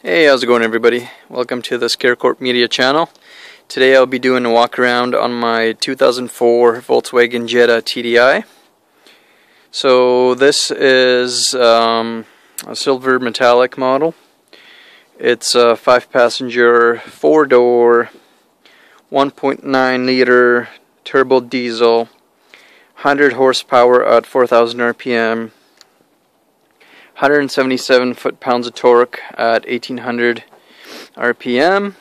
Hey, how's it going everybody? Welcome to the Scarecorp Media channel. Today I'll be doing a walk around on my 2004 Volkswagen Jetta TDI. So this is um, a silver metallic model. It's a 5 passenger, 4 door, 1.9 liter turbo diesel, 100 horsepower at 4000 RPM, 177 foot-pounds of torque at 1800 RPM.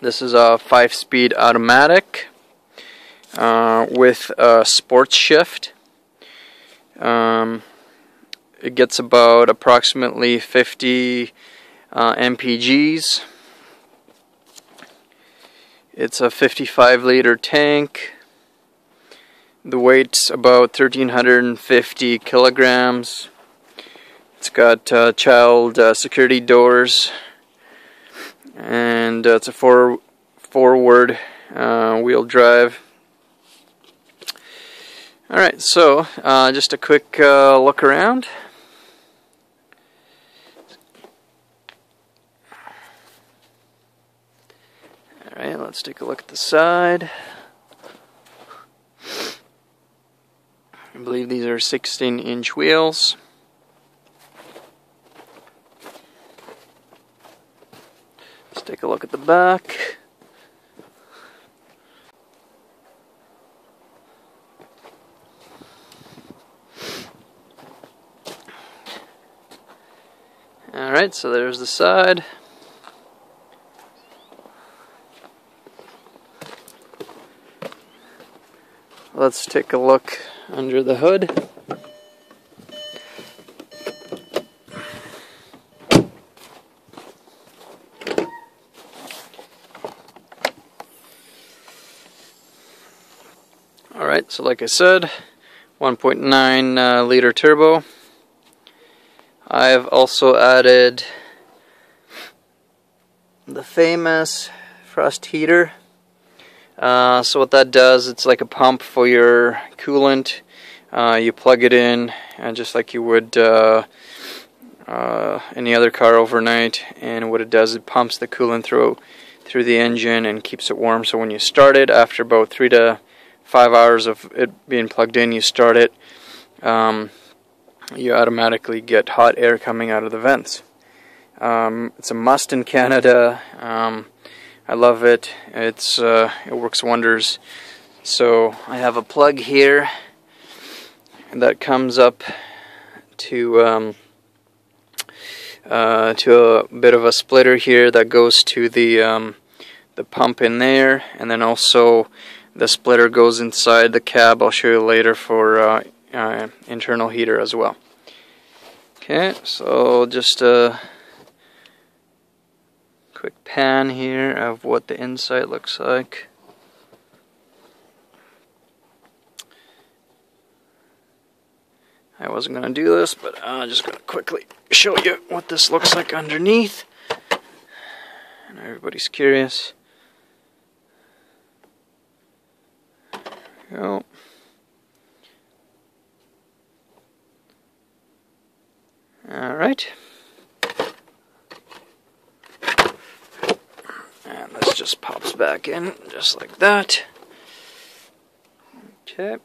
This is a 5-speed automatic uh, with a sports shift. Um, it gets about approximately 50 uh, mpgs. It's a 55 liter tank. The weight's about 1350 kilograms. It's got uh, child uh, security doors, and uh, it's a four forward uh, wheel drive. Alright, so uh, just a quick uh, look around. Alright, let's take a look at the side. I believe these are 16 inch wheels. Take a look at the back. Alright, so there's the side. Let's take a look under the hood. Alright, so like I said, 1.9 uh, liter turbo. I've also added the famous frost heater. Uh, so what that does, it's like a pump for your coolant. Uh, you plug it in, and just like you would uh, uh, any other car overnight. And what it does, it pumps the coolant through through the engine and keeps it warm. So when you start it, after about three to five hours of it being plugged in, you start it, um, you automatically get hot air coming out of the vents. Um, it's a must in Canada. Um, I love it. It's uh, it works wonders. So I have a plug here that comes up to um, uh, to a bit of a splitter here that goes to the um, the pump in there, and then also the splitter goes inside the cab. I'll show you later for uh, uh, internal heater as well. Okay, so just a quick pan here of what the inside looks like. I wasn't going to do this, but I'm just going to quickly show you what this looks like underneath. And everybody's curious. Go. Alright. And this just pops back in, just like that. Okay.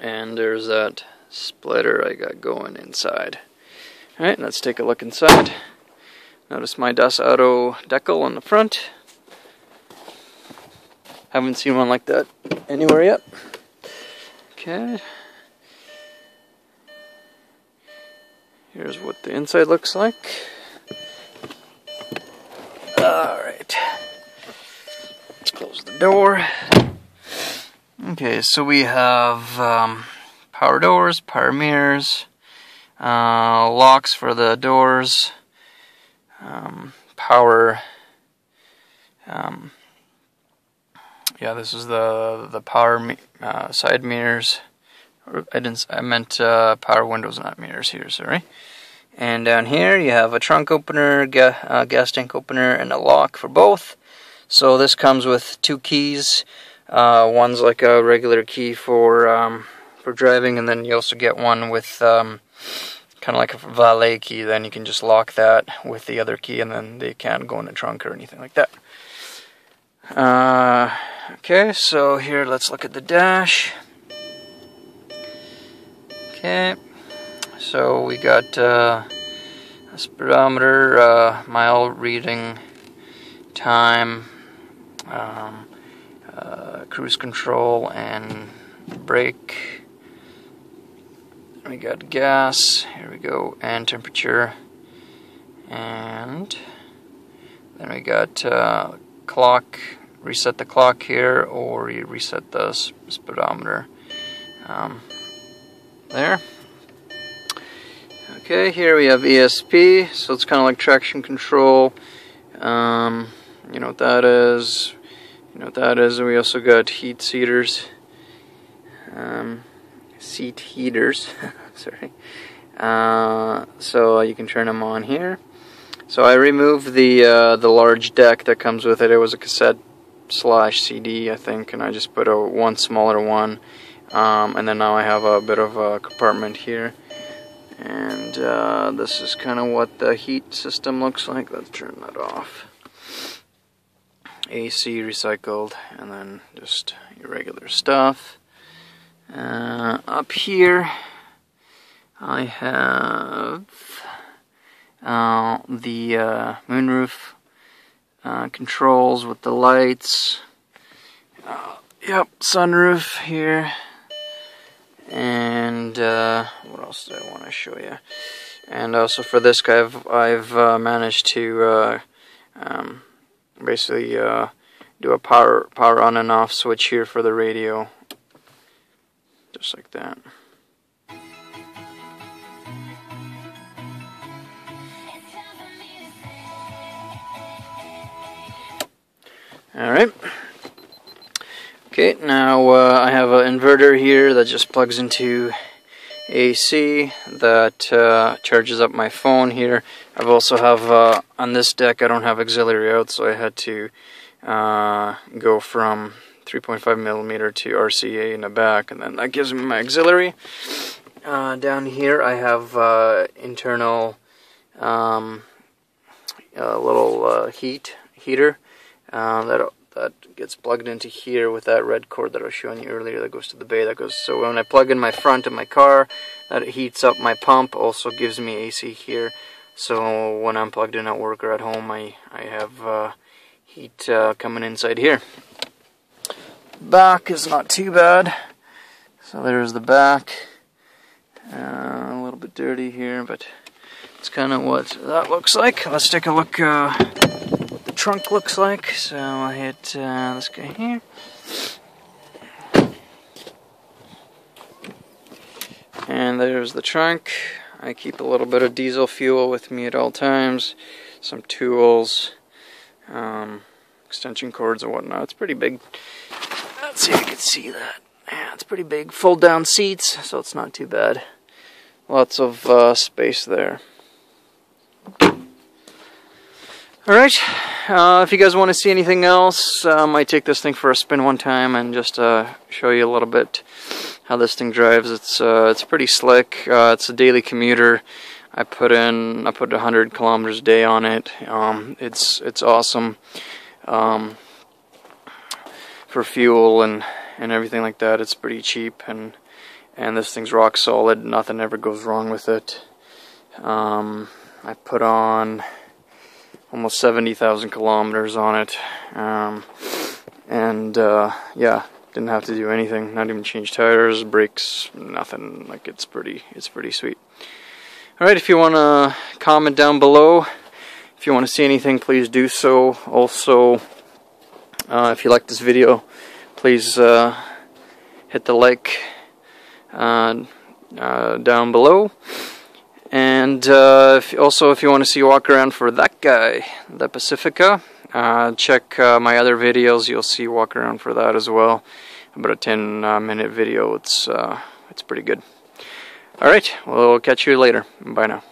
And there's that splitter I got going inside. Alright, let's take a look inside. Notice my Das Auto decal on the front. Haven't seen one like that anywhere yet. Okay. Here's what the inside looks like. Alright. Let's close the door. Okay, so we have um, power doors, power mirrors, uh, locks for the doors, um, power um, yeah, this is the the power uh, side mirrors. I didn't. I meant uh, power windows, not mirrors here. Sorry. And down here you have a trunk opener, ga uh, gas tank opener, and a lock for both. So this comes with two keys. Uh, one's like a regular key for um, for driving, and then you also get one with um, kind of like a valet key. Then you can just lock that with the other key, and then they can't go in the trunk or anything like that. Uh, okay, so here let's look at the dash. Okay, so we got uh, a speedometer, uh, mile reading, time, um, uh, cruise control, and brake. We got gas, here we go, and temperature. And then we got uh, clock, reset the clock here, or you reset the speedometer. Um, there. Okay, here we have ESP, so it's kind of like traction control. Um, you know what that is. You know what that is. And We also got heat seaters. Um, seat heaters. Sorry. Uh, so you can turn them on here. So I removed the uh, the large deck that comes with it. It was a cassette slash CD, I think, and I just put a one smaller one. Um, and then now I have a bit of a compartment here. And uh, this is kind of what the heat system looks like. Let's turn that off. AC recycled, and then just regular stuff. Uh, up here, I have uh, the uh, moonroof uh, controls with the lights. Uh, yep, sunroof here. And uh, what else do I want to show you? And also for this guy, I've, I've managed to um, basically do a power power on and off switch here for the radio, just like that. Alright. Okay, now uh, I have an inverter here that just plugs into AC that uh, charges up my phone here. I've also have, uh, on this deck I don't have auxiliary out so I had to uh, go from 3.5 millimeter to RCA in the back and then that gives me my auxiliary. Uh, down here I have uh, internal um, little heat heater um, that that gets plugged into here with that red cord that I was showing you earlier that goes to the bay that goes so when I plug in my front of my car that heats up my pump also gives me AC here. So when I'm plugged in at work or at home I, I have uh, heat uh, coming inside here. Back is not too bad. So there's the back. Uh, a little bit dirty here but it's kind of what that looks like. Let's take a look uh, trunk looks like. So I'll hit uh, this guy here. And there's the trunk. I keep a little bit of diesel fuel with me at all times. Some tools, um, extension cords and whatnot. It's pretty big. Let's see if you can see that. Yeah, it's pretty big. Fold down seats, so it's not too bad. Lots of uh, space there. Alright, uh, if you guys want to see anything else, I might take this thing for a spin one time and just uh, show you a little bit how this thing drives. It's uh, it's pretty slick. Uh, it's a daily commuter. I put in I put 100 kilometers a day on it. Um, it's it's awesome um, for fuel and and everything like that. It's pretty cheap and and this thing's rock solid. Nothing ever goes wrong with it. Um, I put on almost 70,000 kilometers on it. Um, and uh, yeah, didn't have to do anything, not even change tires, brakes, nothing. Like it's pretty, it's pretty sweet. All right, if you want to comment down below, if you want to see anything, please do so. Also, uh, if you like this video, please uh, hit the like uh, uh, down below. And uh, if, also, if you want to see a walk around for that guy, the Pacifica, uh, check uh, my other videos. You'll see walk around for that as well. About a 10 uh, minute video. It's uh, it's pretty good. All right, we'll catch you later. Bye now.